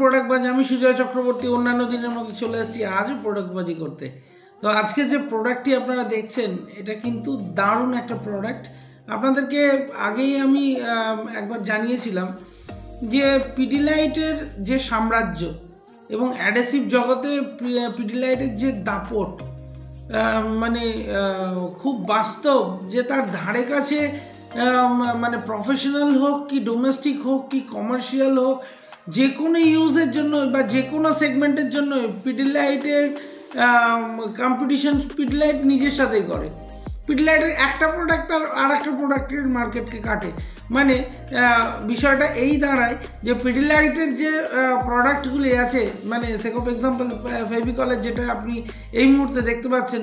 প্রোডাক্টবাজি আমি সুজয় চক্রবর্তী, অন্যান্য দিনের মতো চলে এসেছি আজও প্রোডাক্টবাজি করতে। তো আজকে যে প্রোডাক্টটি আপনারা দেখছেন, এটা কিন্তু দারুণ একটা প্রোডাক্ট আপনাদেরকে আগেই আমি একবার জানিয়েছিলাম যে পিডিলাইটের যে সাম্রাজ্য এবং অ্যাডেসিভ জগতে পিডিলাইটের যে দাপট মানে খুব বাস্তব যে তার ধারে কাছে মানে প্রফেশনাল হোক কি ডোমেস্টিক হোক কি কমার্শিয়াল হোক যে কোনো ইউজের জন্য বা যে কোনো সেগমেন্টের জন্য পিডিলাইটের কম্পিটিশন পিডিলাইট নিজের সাথেই করে। পিডিলাইটের একটা প্রোডাক্ট আর আর একটা প্রোডাক্টের মার্কেটকে কাটে। মানে বিষয়টা এই দাঁড়ায় যে পিডিলাইটের যে প্রোডাক্টগুলি আছে মানে সেকপ এক্সাম্পল ফেভিকলের যেটা আপনি এই মুহূর্তে দেখতে পাচ্ছেন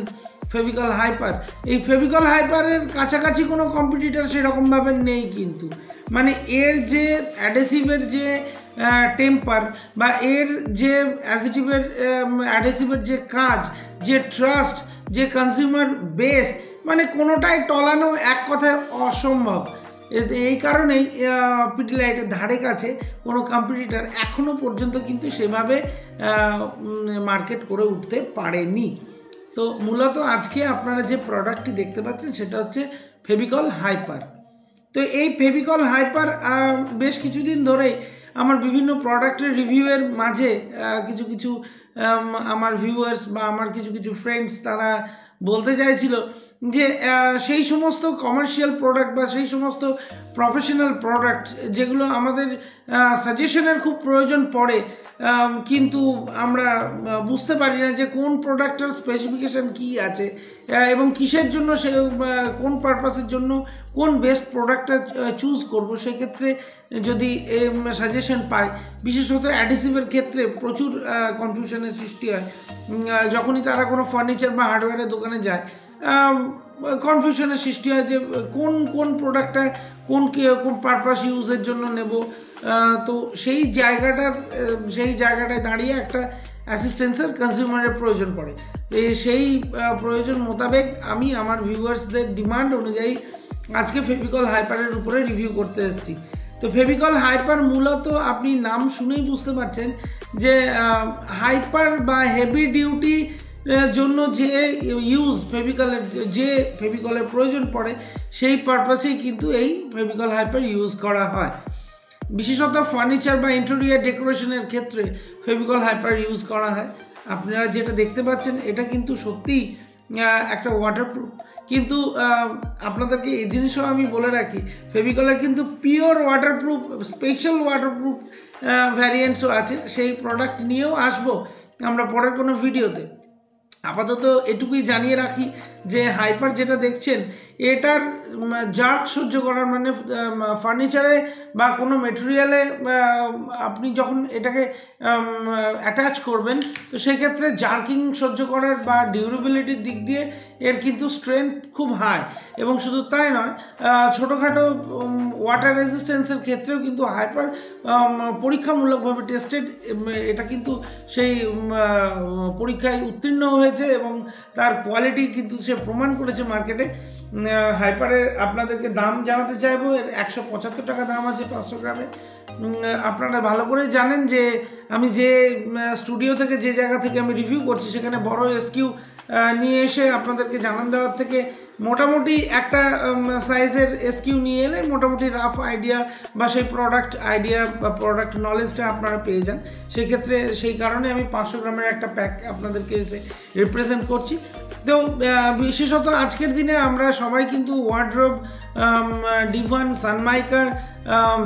ফেভিকল হাইপার এই ফেভিকল হাইপারের কাছাকাছি কোনো কম্পিটিটার সেরকমভাবে নেই কিন্তু। মানে এর যে অ্যাডেসিভের যে টেম্পার বা এর যে অ্যাজিটিভের অ্যাডেসিভের যে কাজ, যে ট্রাস্ট যে কনজিউমার বেস মানে কোনোটাই টলানো এক কথায় অসম্ভব। এই কারণেই পিটিলাইটের ধারে কাছে কোনো কম্পিটিটার এখনও পর্যন্ত কিন্তু সেভাবে মার্কেট করে উঠতে পারেনি। তো মূলত আজকে আপনারা যে প্রোডাক্টটি দেখতে পাচ্ছেন সেটা হচ্ছে ফেভিকল হাইপার তো এই ফেভিকল হাইপার বেশ কিছুদিন ধরেই আমার বিভিন্ন প্রোডাক্টের রিভিউয়ের মাঝে কিছু কিছু আমার ভিউয়ার্স বা আমার কিছু কিছু ফ্রেন্ডস তারা বলতে চাইছিল যে সেই সমস্ত কমার্শিয়াল প্রোডাক্ট বা সেই সমস্ত প্রফেশনাল প্রোডাক্ট যেগুলো আমাদের সাজেশনের খুব প্রয়োজন পড়ে কিন্তু আমরা বুঝতে পারি না যে কোন প্রোডাক্টের স্পেসিফিকেশন কী আছে। এবং কিসের জন্য সে কোন পারপাসের জন্য কোন বেস্ট প্রোডাক্টটা চুজ করব, সেক্ষেত্রে যদি সাজেশন পাই, বিশেষত অ্যাডিসিভের ক্ষেত্রে প্রচুর কনফিউশনের সৃষ্টি হয়। যখনই তারা কোনো ফার্নিচার বা হার্ডওয়্যারের দোকানে যায় কনফিউশনের সৃষ্টি হয় যে, কোন কোন প্রোডাক্টটা কোন কি- কোন পারপাস ইউজের জন্য নেব। তো সেই জায়গাটার সেই জায়গাটায় দাঁড়িয়ে একটা অ্যাসিস্ট্যান্সের কনজিউমারের প্রয়োজন পড়ে। এই সেই প্রয়োজন মোতাবেক আমি আমার ভিউয়ার্সদের ডিমান্ড অনুযায়ী আজকে ফেভিকল হাইপারের উপরে রিভিউ করতে এসেছি। তো ফেভিকল হাইপার মূলত আপনি নাম শুনেই বুঝতে পারছেন যে হাইপার বা হেভি ডিউটি জন্য যে ইউজ ফেভিকলের যে ফেভিকলের প্রয়োজন পড়ে, সেই পারপাসেই কিন্তু এই ফেভিকল হাইপার ইউজ করা হয়। বিশেষত ফার্নিচার বা ইন্টেরিয়ার ডেকোরেশনের ক্ষেত্রে ফেভিকল হাইপার ইউজ করা হয়। আপনারা যেটা দেখতে পাচ্ছেন, এটা কিন্তু সত্যিই একটা ওয়াটারপ্রুফ কিন্তু আপনাদেরকে এই জিনিসও আমি বলে রাখি ফেভিকলের কিন্তু পিওর ওয়াটারপ্রুফ স্পেশাল ওয়াটারপ্রুফ ভ্যারিয়েন্টসও আছে। সেই প্রোডাক্ট নিয়েও আসব আমরা পরের কোনো ভিডিওতে আপাতত এটুকুই জানিয়ে রাখি। যে হাইপার যেটা দেখছেন, এটার জার্ক সহ্য করার মানে ফার্নিচারে বা কোনো মেটেরিয়ালে আপনি যখন এটাকে অ্যাটাচ করবেন, তো সেক্ষেত্রে জার্কিং সহ্য করার বা ডিউরেবিলিটির দিক দিয়ে এর কিন্তু স্ট্রেংথ খুব হাই এবং শুধু তাই নয় ছোটোখাটো ওয়াটার রেজিস্ট্যান্সের ক্ষেত্রেও কিন্তু হাইপার পরীক্ষামূলকভাবে টেস্টেড এটা কিন্তু সেই পরীক্ষায় উত্তীর্ণ হয়েছে এবং তার কোয়ালিটি কিন্তু সে প্রমাণ করেছে মার্কেটে হাইপারের আপনাদেরকে দাম জানাতে চাইব, এর একশো পঁচাত্তর টাকা দাম আছে পাঁচশো গ্রামে। আপনারা ভালো করে জানেন যে আমি যে স্টুডিও থেকে যে জায়গা থেকে আমি রিভিউ করছি, সেখানে বড় এসকিউ নিয়ে এসে আপনাদেরকে জানান দেওয়ার থেকে মোটামুটি একটা সাইজের এসকিউ নিয়ে এলে মোটামুটি রাফ আইডিয়া বা সেই প্রোডাক্ট আইডিয়া বা প্রোডাক্ট নলেজটা আপনারা পেয়ে যান। সেই ক্ষেত্রে সেই কারণে আমি পাঁচশো গ্রামের একটা প্যাক আপনাদেরকে এসে রিপ্রেজেন্ট করছি। তো বিশেষত আজকের দিনে আমরা সবাই কিন্তু ওয়ার্ড্রোব ডিভান সানমাইকার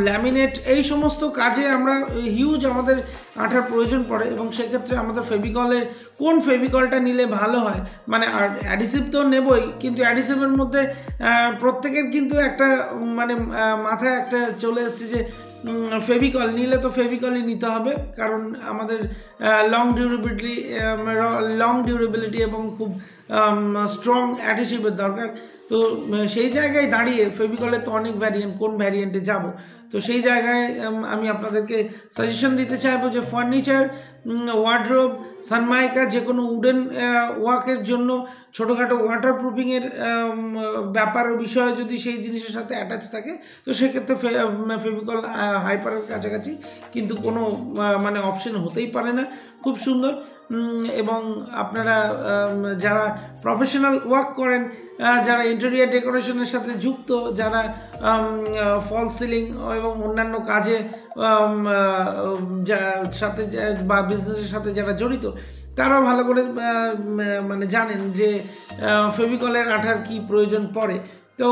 ল্যামিনেট এই সমস্ত কাজে আমরা হিউজ আমাদের আঠার প্রয়োজন পড়ে এবং সেক্ষেত্রে আমাদের ফেভিকলের কোন ফেভিকলটা নিলে ভালো হয়? মানে অ্যাডিসিভ তো নেবই, কিন্তু অ্যাডিসিভের মধ্যে প্রত্যেকের কিন্তু একটা মানে মাথায় একটা চলে এসেছে যে ফেভিকল, নিলে তো ফেভিকলই নিতে হবে, কারণ আমাদের লং ডিউরেবিলিটি লং ডিউরেবিলিটি এবং খুব স্ট্রং অ্যাডিসিভের দরকার। তো সেই জায়গায় দাঁড়িয়ে ফেভিকলের তো অনেক ভ্যারিয়েন্ট কোন ভ্যারিয়েন্টে যাব? তো সেই জায়গায় আমি আপনাদেরকে সাজেশন দিতে চাইব যে ফার্নিচার ওয়ার্ড্রোব সানমাইকা, যে কোনো উডেন ওয়াকের জন্য ছোটোখাটো ওয়াটার প্রুফিংয়ের ব্যাপার বিষয় যদি সেই জিনিসের সাথে অ্যাটাচ থাকে, তো সেক্ষেত্রে ফেভিকল হাইপারের কাছাকাছি কিন্তু কোনো মানে অপশন হতেই পারে না। খুব সুন্দর। এবং আপনারা যারা প্রফেশনাল ওয়ার্ক করেন যারা ইন্টেরিয়ার ডেকোরেশনের সাথে যুক্ত, যারা ফল সিলিং এবং অন্যান্য কাজে সাথে বা বিজনেসের সাথে যারা জড়িত, তারাও ভালো করে মানে জানেন যে ফেভিকলের আঠার কি প্রয়োজন পড়ে। তো,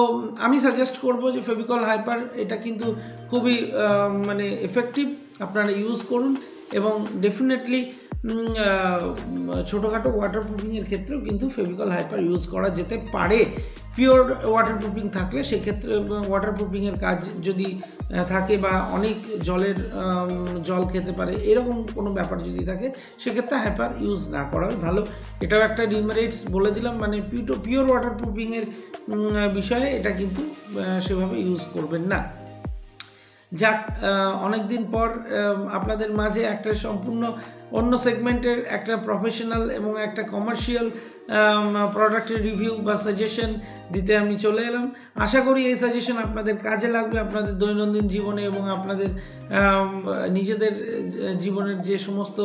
আমি সাজেস্ট করব যে ফেভিকল হাইপার এটা কিন্তু খুবই মানে এফেক্টিভ আপনারা ইউজ করুন। এবং ডেফিনেটলি ছোটোখাটো ওয়াটার প্রুফিংয়ের ক্ষেত্রেও কিন্তু ফেভিকল হাইপার ইউজ করা যেতে পারে। পিওর ওয়াটার প্রুফিং থাকলে সেক্ষেত্রে ওয়াটার প্রুফিংয়ের কাজ যদি থাকে বা অনেক জলের জল খেতে পারে, এরকম কোনো ব্যাপার যদি থাকে, সেক্ষেত্রে হাইপার ইউজ না করাই ভালো। এটাও একটা ডিমেরিটস বলে দিলাম মানে পিটো পিওর ওয়াটার প্রুফিংয়ের বিষয়ে এটা কিন্তু সেভাবে ইউজ করবেন না। যাক অনেকদিন পর আপনাদের মাঝে একটা সম্পূর্ণ অন্য সেগমেন্টের একটা প্রফেশনাল এবং একটা কমার্শিয়াল প্রোডাক্টের রিভিউ বা সাজেশন দিতে আমি চলে এলাম। আশা করি এই সাজেশন আপনাদের কাজে লাগবে, আপনাদের দৈনন্দিন জীবনে এবং আপনাদের নিজেদের জীবনের যে সমস্ত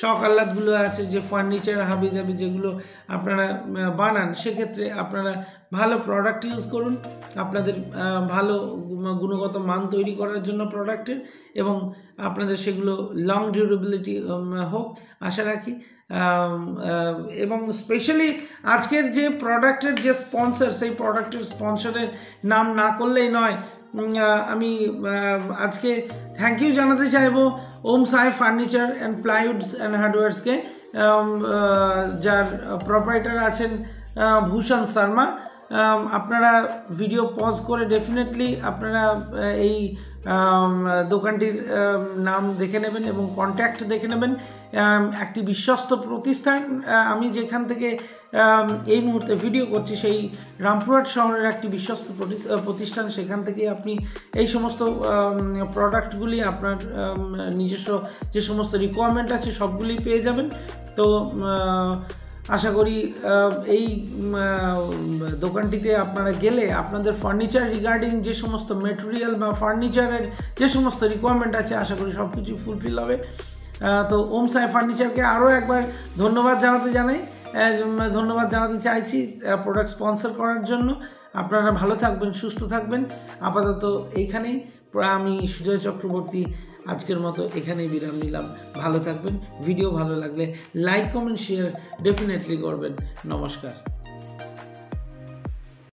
শখ আহ্লাদগুলো আছে, যে ফার্নিচার হাবি জাবি যেগুলো আপনারা বানান, সেক্ষেত্রে আপনারা ভালো প্রোডাক্ট ইউজ করুন। আপনাদের ভালো গুণগত মান তৈরি করার জন্য প্রোডাক্টের এবং আপনাদের সেগুলো লং ডিউরেবিলিটি হোক, আশা রাখি। এবং স্পেশালি আজকের যে প্রোডাক্টের যে স্পন্সর সেই প্রোডাক্টের স্পন্সরের নাম না করলেই নয়। আমি আজকে থ্যাংক ইউ জানাতে চাইব Om Sai furniture and plywoods and হার্ডওয়্যার্সকে যার প্রপারেটার আছেন ভূষণ শর্মা। আপনারা ভিডিও পজ করে ডেফিনেটলি আপনারা এই দোকানটির নাম দেখে নেবেন এবং কন্ট্যাক্ট দেখে নেবেন। একটি বিশ্বস্ত প্রতিষ্ঠান আমি যেখান থেকে এই মুহূর্তে ভিডিও করছি সেই রামপুরহাট শহরের একটি বিশ্বস্ত প্রতিষ্ঠান। সেখান থেকে আপনি এই সমস্ত প্রোডাক্টগুলি আপনার নিজস্ব যে সমস্ত রিকোয়ারমেন্ট আছে সবগুলি পেয়ে যাবেন। তো আশা করি এই দোকানটিতে আপনারা গেলে আপনাদের ফার্নিচার রিগার্ডিং যে সমস্ত মেটেরিয়াল বা ফার্নিচারের যে সমস্ত রিকোয়ারমেন্ট আছে, আশা করি সব কিছু ফুলফিল হবে তো ওম সাই ফার্নিচারকে আরও একবার ধন্যবাদ জানাতে জানাই। ধন্যবাদ জানাতে চাইছি প্রোডাক্ট স্পন্সর করার জন্য। আপনারা ভালো থাকবেন, সুস্থ থাকবেন। আপাতত এইখানেই। আমি সুজয় চক্রবর্তী আজকের মতো এখানেই বিরাম নিলাম। ভালো থাকবেন, ভিডিও ভালো লাগলে লাইক কমেন্ট শেয়ার ডেফিনেটলি করবেন। নমস্কার।